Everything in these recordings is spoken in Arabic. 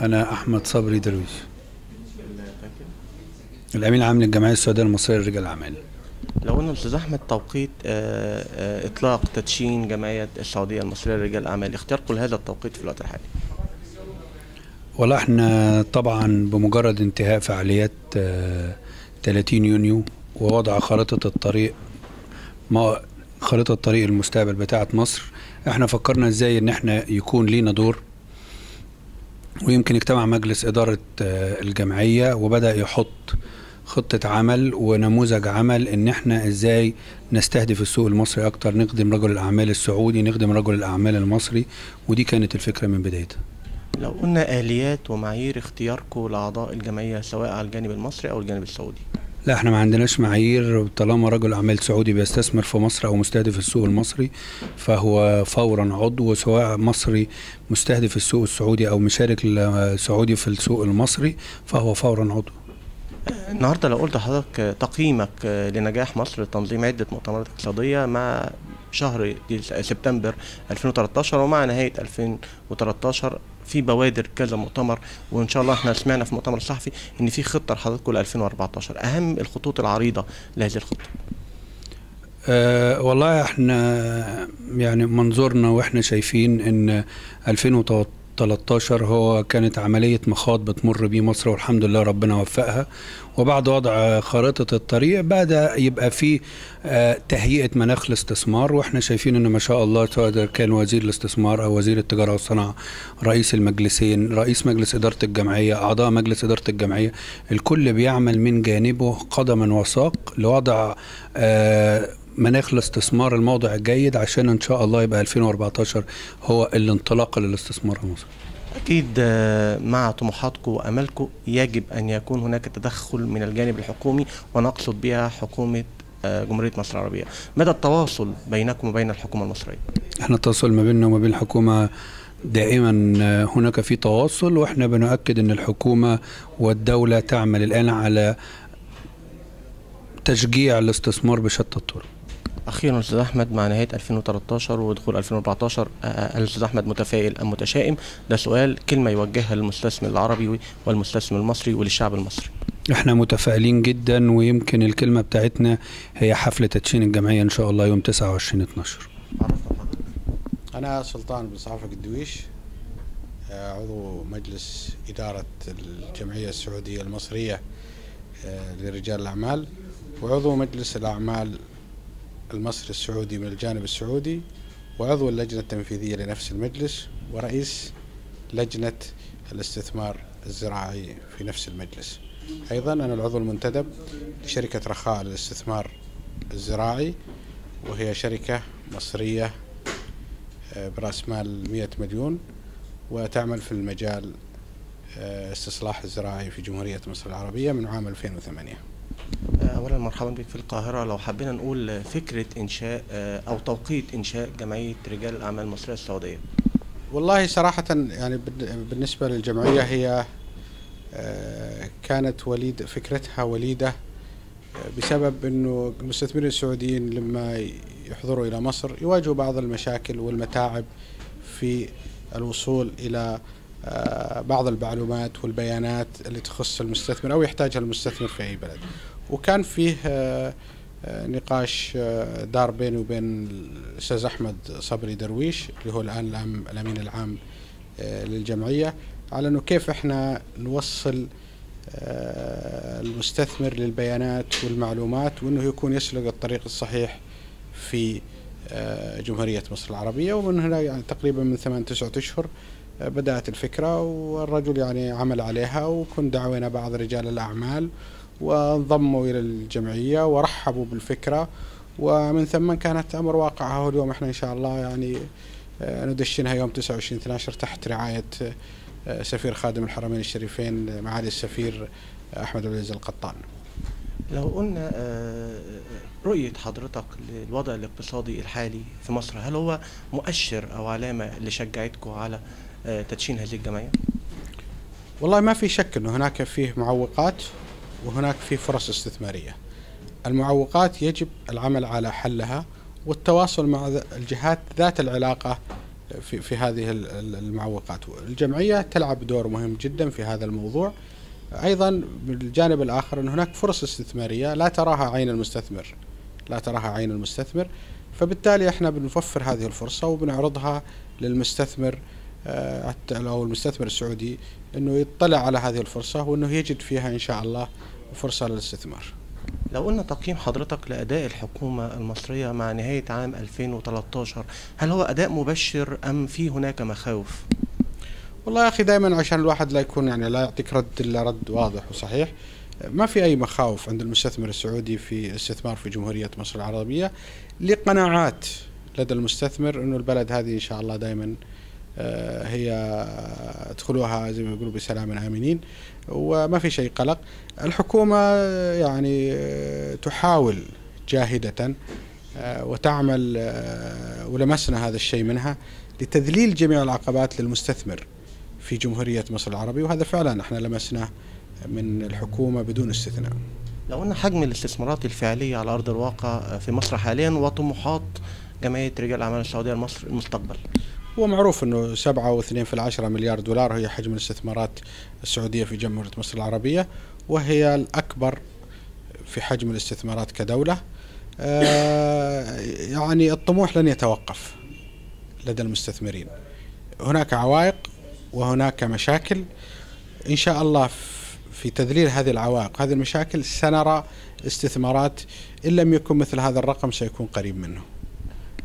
أنا أحمد صبري درويش. الأمين العام للجمعية السعودية المصرية لرجال الأعمال. لو أستاذ أحمد توقيت آه، آه، إطلاق تدشين جمعية السعودية المصرية لرجال الأعمال اختياركم لهذا التوقيت في الوقت الحالي. والله إحنا طبعا بمجرد انتهاء فعاليات آه، 30 يونيو ووضع خارطة الطريق ما خارطة طريق المستقبل بتاعة مصر إحنا فكرنا إزاي إن إحنا يكون لينا دور ويمكن اجتمع مجلس إدارة آه، الجمعية وبدأ يحط خطة عمل ونموذج عمل إن إحنا إزاي نستهدف السوق المصري أكتر نخدم رجل الأعمال السعودي نخدم رجل الأعمال المصري ودي كانت الفكرة من بدايتها. لو قلنا آليات ومعايير اختياركم لأعضاء الجمعية سواء على الجانب المصري أو الجانب السعودي. لا إحنا ما عندناش معايير. طالما رجل أعمال سعودي بيستثمر في مصر أو مستهدف السوق المصري فهو فورا عضو سواء مصري مستهدف السوق السعودي أو مشارك سعودي في السوق المصري فهو فورا عضو. النهارده لو قلت لحضرتك تقييمك لنجاح مصر لتنظيم عدة مؤتمرات اقتصادية مع شهر سبتمبر 2013 ومع نهاية 2013 في بوادر كذا مؤتمر وإن شاء الله إحنا سمعنا في المؤتمر الصحفي إن في خطة لحضراتكم ل 2014 أهم الخطوط العريضة لهذه الخطة. أه والله إحنا يعني منظورنا وإحنا شايفين إن 2013 هو كانت عملية مخاض بتمر بيه مصر والحمد لله ربنا وفقها. وبعد وضع خارطة الطريق بدأ يبقى في آه، تهيئة مناخ الاستثمار وإحنا شايفين إن ما شاء الله سواء كان وزير الاستثمار أو وزير التجارة والصناعة رئيس المجلسين رئيس مجلس إدارة الجمعية أعضاء مجلس إدارة الجمعية الكل بيعمل من جانبه قدما وساق لوضع آه، مناخ الاستثمار الموضع الجيد عشان إن شاء الله يبقى 2014 هو الانطلاقه للاستثمار المصري. أكيد آه، مع طموحاتكم وامالكم يجب أن يكون هناك تدخل من الجانب الحكومي ونقصد بها حكومة آه، جمهورية مصر العربية. مدى التواصل بينكم وبين الحكومة المصرية؟ إحنا التواصل ما بيننا وما بين الحكومة دائما آه، هناك في تواصل وإحنا بنؤكد إن الحكومة والدولة تعمل الآن على تشجيع الاستثمار بشتى الطرق. أخيرا أستاذ أحمد مع نهاية 2013 ودخول 2014 آه، هل الأستاذ أحمد متفائل ام متشائم ده سؤال كلمة يوجهها للمستثمر العربي والمستثمر المصري وللشعب المصري. إحنا متفائلين جدا ويمكن الكلمة بتاعتنا هي حفله تدشين الجمعية إن شاء الله يوم 29 12 أنا سلطان بن صعفة الدويش آه، عضو مجلس إدارة الجمعية السعودية المصرية آه، لرجال الأعمال وعضو مجلس الأعمال المصري السعودي من الجانب السعودي وعضو اللجنة التنفيذية لنفس المجلس ورئيس لجنة الاستثمار الزراعي في نفس المجلس. أيضا أنا العضو المنتدب لشركة رخاء للاستثمار الزراعي وهي شركة مصرية آه، برأس مال 100 مليون وتعمل في المجال آه، استصلاح الزراعي في جمهورية مصر العربية من عام 2008 آه، اولا مرحبا بك في القاهرة. لو حبينا نقول آه، فكرة إنشاء آه، أو توقيت إنشاء جمعية رجال الأعمال المصرية السعودية. والله صراحة يعني بال- بالنسبة للجمعية هي آه، كانت وليد فكرتها وليدة آه، بسبب إنه المستثمرين السعوديين لما يحضروا إلى مصر يواجهوا بعض المشاكل والمتاعب في الوصول إلى آه، بعض المعلومات والبيانات اللي تخص المستثمر أو يحتاجها المستثمر في أي بلد. وكان فيه آه، آه، نقاش آه، دار بيني وبين الأستاذ أحمد صبري درويش اللي هو الآن الأمين العام آه، للجمعية على إنه كيف إحنا نوصل آه، المستثمر للبيانات والمعلومات وإنه يكون يسلك الطريق الصحيح في آه، جمهورية مصر العربية. ومن هنا يعني تقريبا من ثمان تسعة أشهر بدأت الفكرة والرجل يعني عمل عليها وكن دعونا بعض رجال الأعمال وانضموا إلى الجمعية ورحبوا بالفكرة ومن ثم كانت أمر واقع اليوم إحنا إن شاء الله يعني آه، ندشنها يوم 29 12 تحت رعاية آه، سفير خادم الحرمين الشريفين معالي السفير آه، أحمد عبد العزيز القطان. لو قلنا رؤية حضرتك للوضع الاقتصادي الحالي في مصر هل هو مؤشر أو علامة اللي شجعتكم على تدشين هذه الجمعية؟ والله ما في شك إنه هناك فيه معوقات وهناك فيه فرص استثمارية. المعوقات يجب العمل على حلها والتواصل مع الجهات ذات العلاقة في في هذه المعوقات. الجمعية تلعب دور مهم جدا في هذا الموضوع. أيضا بالجانب الآخر إن هناك فرص استثمارية لا تراها عين المستثمر لا تراها عين المستثمر. فبالتالي إحنا بنوفر هذه الفرصة وبنعرضها للمستثمر أو المستثمر السعودي إنه يطلع على هذه الفرصة وإنه يجد فيها إن شاء الله فرصة للاستثمار. لو قلنا تقييم حضرتك لأداء الحكومة المصرية مع نهاية عام 2013 هل هو أداء مبشر أم في هناك مخاوف؟ والله يا أخي دائما عشان الواحد لا يكون يعني لا يعطيك رد إلا رد واضح وصحيح ما في أي مخاوف عند المستثمر السعودي في الاستثمار في جمهورية مصر العربية لقناعات لدى المستثمر أنه البلد هذه إن شاء الله دائما هي ادخلوها زي ما يقولوا بسلام آمنين وما في شيء قلق. الحكومة يعني تحاول جاهدة وتعمل ولمسنا هذا الشيء منها لتذليل جميع العقبات للمستثمر في جمهورية مصر العربية وهذا فعلا إحنا لمسناه من الحكومة بدون استثناء. لو قلنا حجم الاستثمارات الفعلية على أرض الواقع في مصر حاليا وطموحات جمعية رجال الأعمال السعودية لمصر المستقبل هو معروف إنه سبعة واثنين في العشرة مليار دولار هي حجم الاستثمارات السعودية في جمهورية مصر العربية وهي الأكبر في حجم الاستثمارات كدولة. يعني الطموح لن يتوقف لدى المستثمرين. هناك عوائق وهناك مشاكل. إن شاء الله في تذليل هذه العوائق هذه المشاكل سنرى استثمارات إن لم يكن مثل هذا الرقم سيكون قريب منه.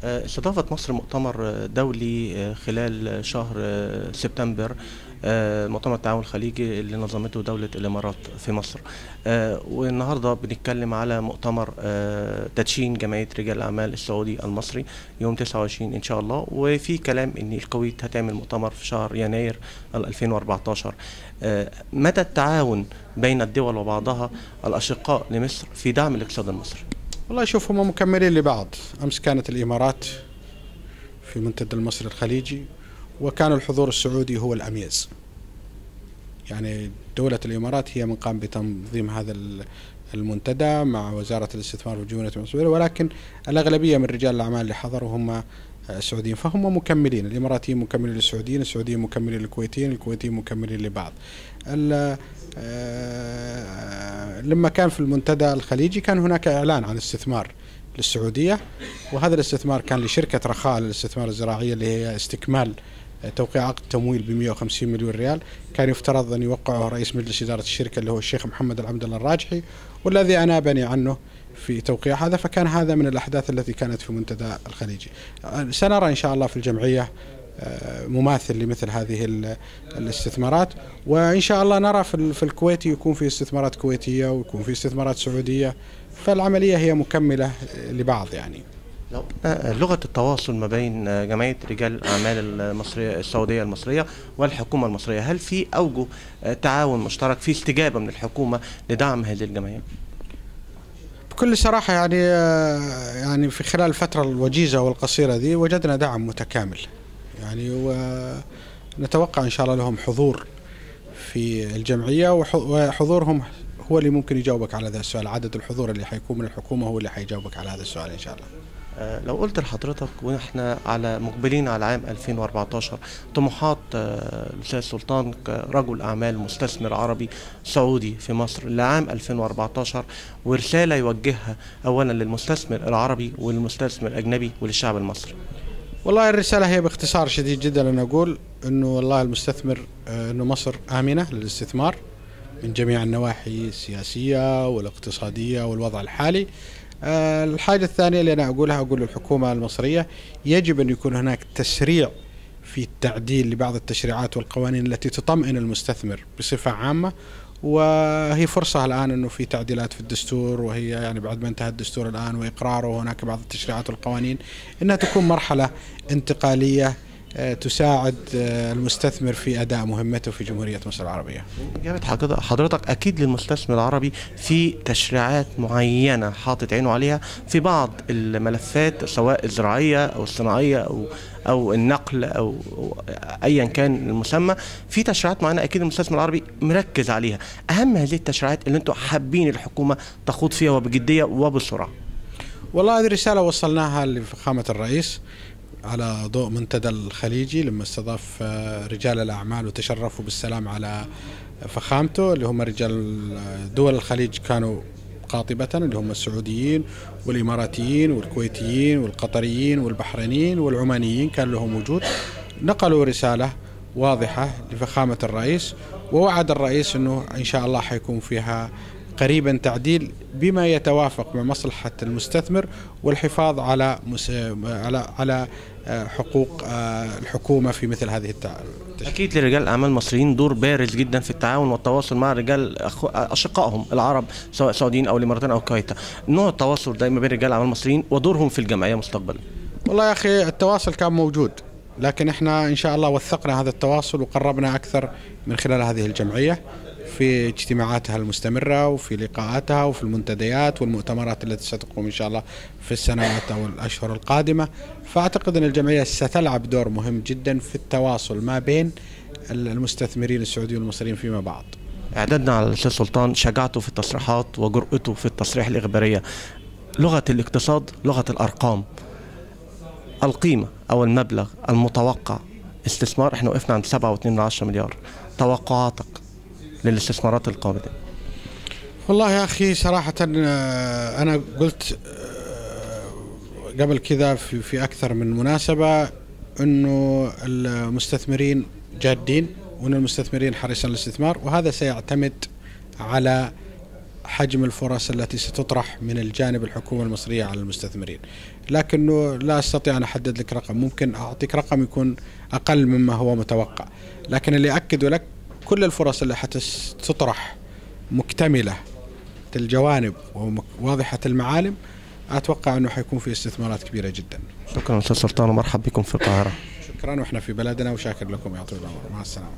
استضافت مصر مؤتمر دولي خلال شهر سبتمبر مؤتمر التعاون الخليجي اللي نظمته دولة الإمارات في مصر. والنهاردة بنتكلم على مؤتمر تدشين جمعية رجال الأعمال السعودي المصري يوم 29 إن شاء الله. وفي كلام إن الكويت هتعمل مؤتمر في شهر يناير 2014 مدى التعاون بين الدول وبعضها الأشقاء لمصر في دعم الاقتصاد المصري؟ والله شوف هم مكملين لبعض. أمس كانت الإمارات في منتدى المصري الخليجي وكان الحضور السعودي هو الأميز. يعني دولة الإمارات هي من قام بتنظيم هذا المنتدى مع وزارة الاستثمار في جمهورية مصر ولكن الأغلبية من رجال الأعمال اللي حضروا هم السعوديين. فهم مكملين الإماراتيين مكملين للسعوديين السعوديين مكملين للكويتيين الكويتيين مكملين لبعض. لما كان في المنتدى الخليجي كان هناك إعلان عن استثمار للسعودية وهذا الاستثمار كان لشركة رخاء للاستثمار الزراعية اللي هي استكمال توقيع عقد تمويل ب 150 مليون ريال. كان يفترض أن يوقعه رئيس مجلس إدارة الشركة اللي هو الشيخ محمد العبد الله الراجحي والذي أنابني عنه في توقيع هذا. فكان هذا من الأحداث التي كانت في منتدى الخليجي. سنرى إن شاء الله في الجمعية مماثل لمثل هذه الاستثمارات. وإن شاء الله نرى في الكويت يكون في استثمارات كويتية ويكون في استثمارات سعودية. فالعملية هي مكملة لبعض يعني. لو لغة التواصل ما بين جمعية رجال الأعمال المصرية السعودية المصرية والحكومة المصرية هل في أوجه تعاون مشترك في استجابة من الحكومة لدعم هذه الجمعية؟ بكل صراحة يعني يعني في خلال الفترة الوجيزة والقصيرة دي وجدنا دعم متكامل. يعني ونتوقع إن شاء الله لهم حضور في الجمعية وحضورهم هو اللي ممكن يجاوبك على هذا السؤال. عدد الحضور اللي حيكون من الحكومة هو اللي حيجاوبك على هذا السؤال إن شاء الله. لو قلت لحضرتك ونحن على مقبلين على عام 2014 طموحات الأستاذ سلطان كرجل أعمال مستثمر عربي سعودي في مصر لعام 2014 ورسالة يوجهها اولا للمستثمر العربي والمستثمر الأجنبي وللشعب المصري. والله الرسالة هي باختصار شديد جدا أنا أقول إنه والله المستثمر إنه مصر آمنة للاستثمار من جميع النواحي السياسية والاقتصادية والوضع الحالي. الحاجة الثانية اللي أنا أقولها أقول للحكومة المصرية يجب أن يكون هناك تسريع في التعديل لبعض التشريعات والقوانين التي تطمئن المستثمر بصفة عامة. وهي فرصة الآن أنه في تعديلات في الدستور وهي يعني بعد ما انتهى الدستور الآن وإقراره وهناك بعض التشريعات والقوانين أنها تكون مرحلة انتقالية تساعد المستثمر في أداء مهمته في جمهورية مصر العربية. إجابة حضرتك أكيد للمستثمر العربي في تشريعات معينة حاطط عينه عليها في بعض الملفات سواء الزراعية أو الصناعية أو أو النقل أو ايا كان المسمى. في تشريعات معينة أكيد المستثمر العربي مركز عليها. أهم هذه التشريعات اللي أنتم حابين الحكومة تخوض فيها وبجدية وبسرعة. والله هذه رسالة وصلناها لفخامة الرئيس. على ضوء منتدى الخليجي لما استضاف آه، رجال الأعمال وتشرفوا بالسلام على فخامته اللي هم رجال دول الخليج كانوا قاطبة اللي هم السعوديين والإماراتيين والكويتيين والقطريين والبحرينيين والعمانيين كان لهم وجود. نقلوا رسالة واضحة لفخامة الرئيس ووعد الرئيس أنه إن شاء الله حيكون فيها قريبا تعديل بما يتوافق مع مصلحة المستثمر والحفاظ على مس... على على آه، حقوق آه، الحكومة في مثل هذه التع... أكيد لرجال الاعمال المصريين دور بارز جدا في التعاون والتواصل مع رجال أخو... أشقائهم العرب سواء سعوديين أو الإماراتيين أو الكويت نوع التواصل دايما بين رجال الاعمال المصريين ودورهم في الجمعية مستقبلا. والله يا أخي التواصل كان موجود لكن إحنا إن شاء الله وثقنا هذا التواصل وقربنا أكثر من خلال هذه الجمعية. في اجتماعاتها المستمرة وفي لقاءاتها وفي المنتديات والمؤتمرات التي ستقوم إن شاء الله في السنوات أو الأشهر القادمة. فأعتقد أن الجمعية ستلعب دور مهم جدا في التواصل ما بين المستثمرين السعوديين والمصريين فيما بعض. إعدادنا على الأستاذ سلطان شجاعته في التصريحات وجرأته في التصريح الإخبارية. لغة الاقتصاد لغة الأرقام القيمة أو المبلغ المتوقع استثمار إحنا وقفنا عند 7.2 مليار. توقعاتك. للاستثمارات القابلة. والله يا أخي صراحة آه، أنا قلت آه، قبل كذا في, أكثر من مناسبة إنه المستثمرين جادين وإن المستثمرين حريصين للاستثمار وهذا سيعتمد على حجم الفرص التي ستطرح من الجانب الحكومة المصرية على المستثمرين. لكنه لا أستطيع أن أحدد لك رقم ممكن أعطيك رقم يكون أقل مما هو متوقع. لكن اللي أكده لك كل الفرص اللي حتطرح مكتملة الجوانب وواضحة المعالم أتوقع أنه حيكون في استثمارات كبيرة جدا. شكرا أستاذ سلطان ومرحب بكم في القاهرة. شكرا وإحنا في بلدنا وشاكر لكم يعطي العمر. مع السلامة.